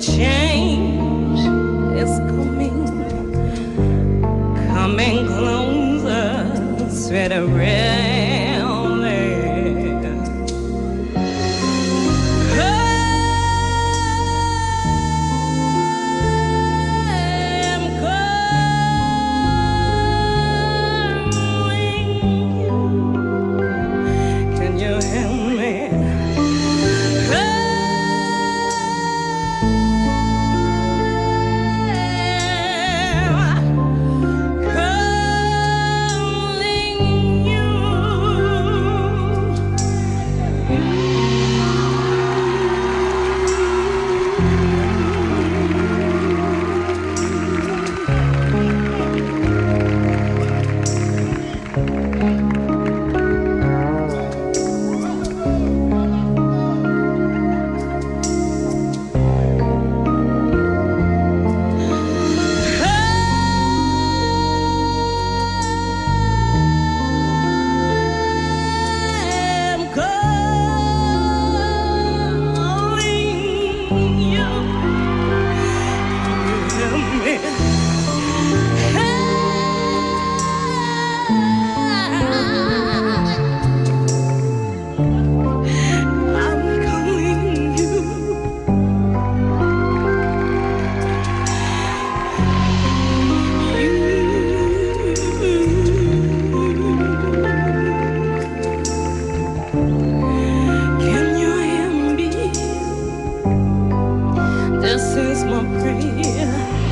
change is coming, coming closer, sweater rain. my prayer.